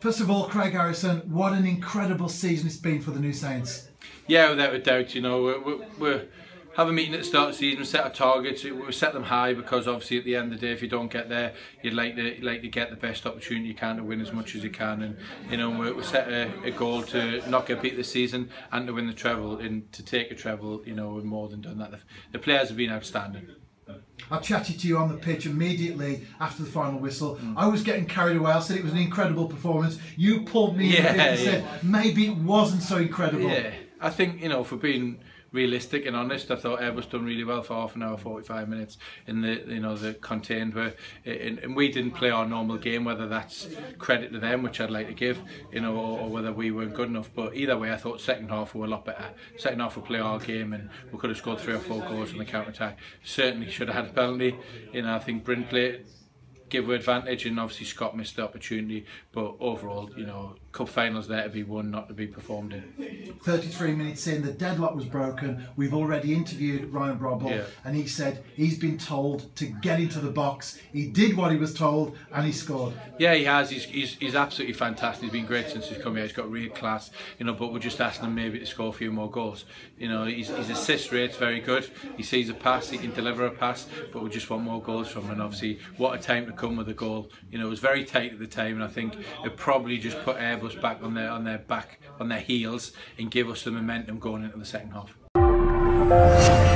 First of all, Craig Harrison, what an incredible season it's been for the New Saints. Yeah, without a doubt, you know, we're, we're, have a meeting at the start of the season, set our targets, we set them high because obviously at the end of the day, if you don't get there, you'd like to like to get the best opportunity you can to win as much as you can, and you know we, we set a, a goal to not get beat this season and to win the treble, and to take a treble, you know, we're more than done that. The, the players have been outstanding. I chatted to you on the pitch immediately after the final whistle. Mm. I was getting carried away. I said it was an incredible performance. You pulled me yeah, in and yeah. said maybe it wasn't so incredible. Yeah, I think you know for being realistic and honest. I thought Ed was done really well for half an hour, 45 minutes in the you know the contained where and, and we didn't play our normal game. Whether that's credit to them, which I'd like to give, you know, or, or whether we weren't good enough. But either way, I thought second half we were a lot better. Second half we play our game and we could have scored three or four goals on the counter attack. Certainly should have had a penalty. You know, I think Bryn played give her advantage and obviously Scott missed the opportunity but overall you know cup finals there to be won not to be performed in. 33 minutes in the deadlock was broken. We've already interviewed Ryan Brobbel yeah. and he said he's been told to get into the box. He did what he was told and he scored. Yeah he has. He's, he's, he's absolutely fantastic. He's been great since he's come here. He's got real class you know but we're just asking him maybe to score a few more goals. You know his, his assist rate's very good. He sees a pass he can deliver a pass but we just want more goals from him. And obviously what a time to come with a goal. You know, it was very tight at the time, and I think it probably just put Airbus back on their on their back on their heels and give us the momentum going into the second half.